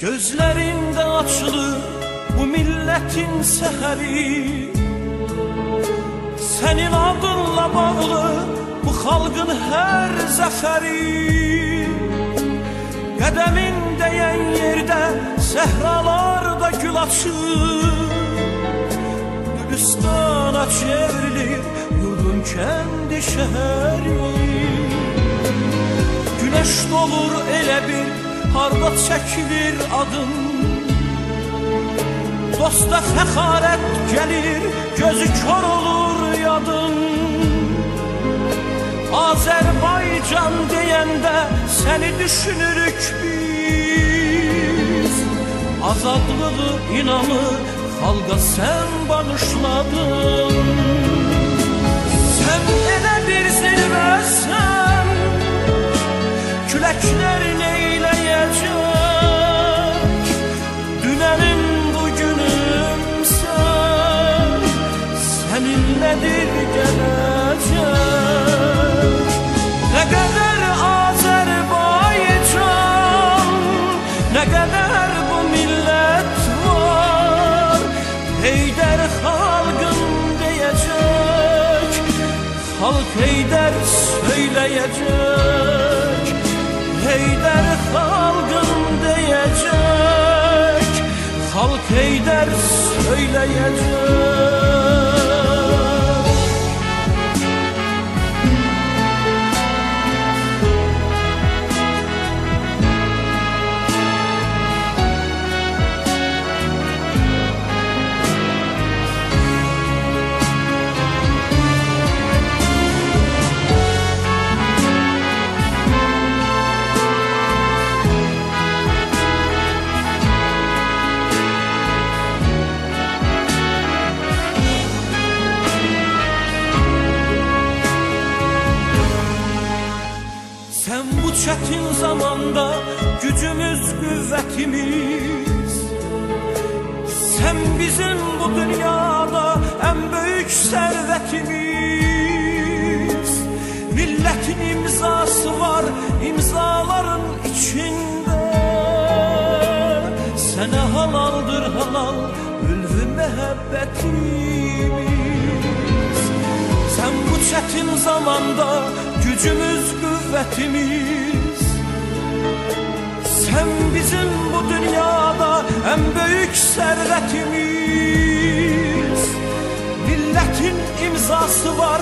Gözlərində açılır bu millətin səhəri Sənin adınla bağlı bu xalqın hər zəfəri. Qədəmin dəyən yerdə səhralarda gül açır. Gülüstana çevrilir yurdun kəndi şəhəri. Güneş dolur elə bir harda çəkilir adın Dosta fəxarət gəlir, gözü kör olur yadın Azərbaycan deyəndə səni düşünürük biz. Azadlığı inamı xalqa sən bağışladın. Sən elə bir zirvəsən Küləklər Xalq Heydər söyləyəcək Heydər xalqın deyəcək Xalq Heydər söyləyəcək çetin zamanda gücümüz, kuvvetimiz. Sen bizim bu dünyada en büyük servetimiz. Milletin imzası var imzaların içinde. Sana halaldır halal ülvü muhabbetimiz sen bu çetin zamanda gücümüz, kuvvetimiz Sen bizim bu dünyada en büyük servetimiz. Milletin imzası var